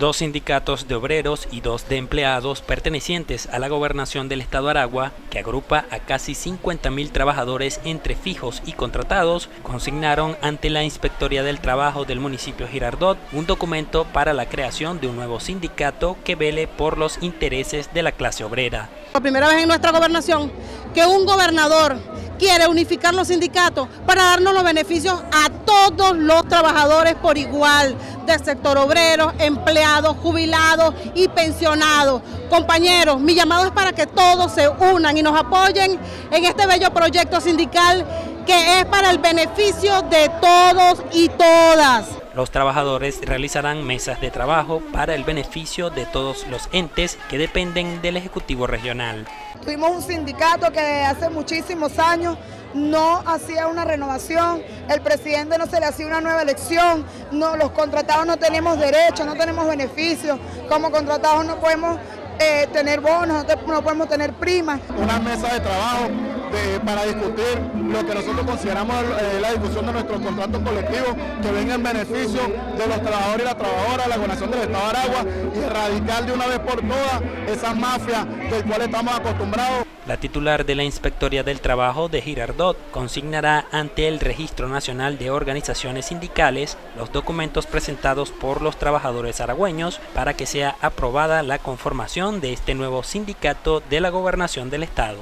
Dos sindicatos de obreros y dos de empleados pertenecientes a la gobernación del estado Aragua, que agrupa a casi 50.000 trabajadores entre fijos y contratados, consignaron ante la Inspectoría del Trabajo del municipio Girardot un documento para la creación de un nuevo sindicato que vele por los intereses de la clase obrera. La primera vez en nuestra gobernación que un gobernador quiere unificar los sindicatos para darnos los beneficios a todos los trabajadores por igual, del sector obrero, empleados, jubilados y pensionados. Compañeros, mi llamado es para que todos se unan y nos apoyen en este bello proyecto sindical que es para el beneficio de todos y todas. Los trabajadores realizarán mesas de trabajo para el beneficio de todos los entes que dependen del Ejecutivo Regional. Tuvimos un sindicato que hace muchísimos años no hacía una renovación, el presidente no se le hacía una nueva elección, no, los contratados no tenemos derechos, no tenemos beneficios, como contratados no podemos eh, tener bonos, no, podemos tener primas. Una mesa de trabajo para discutir lo que nosotros consideramos eh, la discusión de nuestros contratos colectivos que venga en beneficio de los trabajadores y las trabajadoras la gobernación del Estado de Aragua y erradicar de una vez por todas esas mafias del cual estamos acostumbrados. La titular de la Inspectoría del Trabajo de Girardot consignará ante el Registro Nacional de Organizaciones Sindicales los documentos presentados por los trabajadores aragüeños para que sea aprobada la conformación de este nuevo sindicato de la Gobernación del Estado.